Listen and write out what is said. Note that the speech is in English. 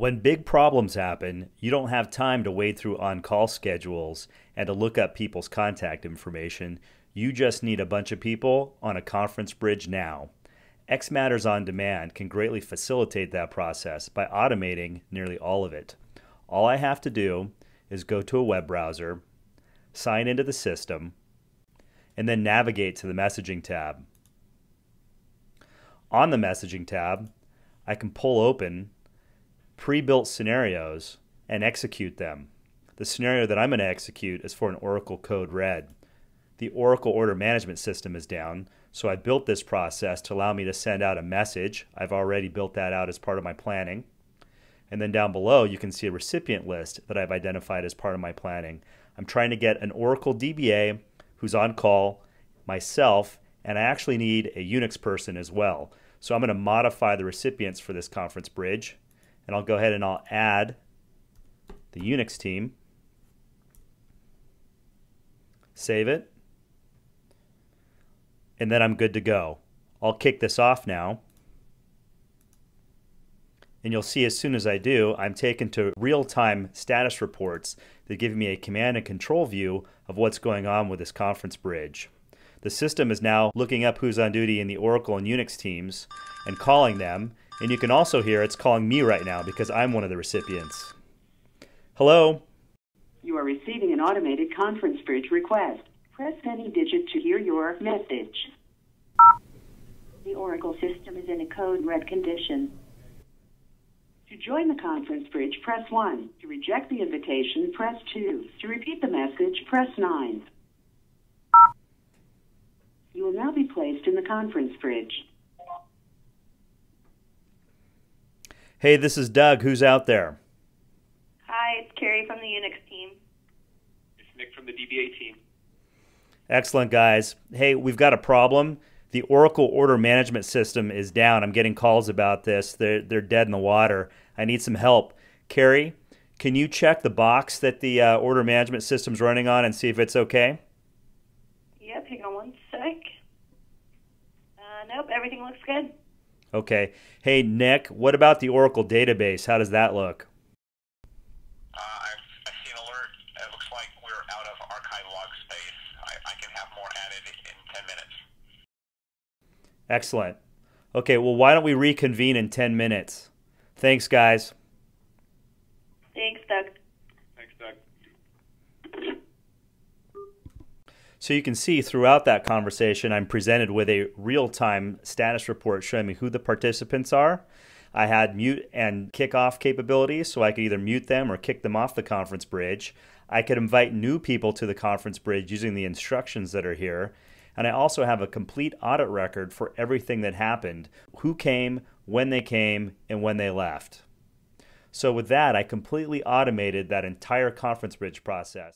When big problems happen, you don't have time to wade through on call schedules and to look up people's contact information. You just need a bunch of people on a conference bridge now. xMatters on Demand can greatly facilitate that process by automating nearly all of it. All I have to do is go to a web browser, sign into the system, and then navigate to the messaging tab. On the messaging tab, I can pull open pre-built scenarios and execute them. The scenario that I'm going to execute is for an Oracle Code Red. The Oracle Order Management System is down, so I built this process to allow me to send out a message. I've already built that out as part of my planning. And then down below, you can see a recipient list that I've identified as part of my planning. I'm trying to get an Oracle DBA who's on call, myself, and I actually need a Unix person as well. So I'm going to modify the recipients for this conference bridge and I'll go ahead and I'll add the Unix team, save it, and then I'm good to go. I'll kick this off now. And you'll see as soon as I do, I'm taken to real-time status reports that give me a command and control view of what's going on with this conference bridge. The system is now looking up who's on duty in the Oracle and Unix teams and calling them and you can also hear it's calling me right now because I'm one of the recipients. Hello? You are receiving an automated conference bridge request. Press any digit to hear your message. The Oracle system is in a code red condition. To join the conference bridge, press 1. To reject the invitation, press 2. To repeat the message, press 9. You will now be placed in the conference bridge. Hey, this is Doug. Who's out there? Hi, it's Carrie from the Unix team. It's Nick from the DBA team. Excellent, guys. Hey, we've got a problem. The Oracle order management system is down. I'm getting calls about this. They're, they're dead in the water. I need some help. Carrie, can you check the box that the uh, order management system's running on and see if it's okay? Yep, hang on one sec. Uh, nope, everything looks good. Okay. Hey, Nick, what about the Oracle database? How does that look? Uh, I've, I've seen alert. It looks like we're out of archive log space. I, I can have more added in 10 minutes. Excellent. Okay, well, why don't we reconvene in 10 minutes? Thanks, guys. Thanks, Doug. So you can see throughout that conversation, I'm presented with a real-time status report showing me who the participants are. I had mute and kick off capabilities, so I could either mute them or kick them off the conference bridge. I could invite new people to the conference bridge using the instructions that are here. And I also have a complete audit record for everything that happened who came, when they came, and when they left. So, with that, I completely automated that entire conference bridge process.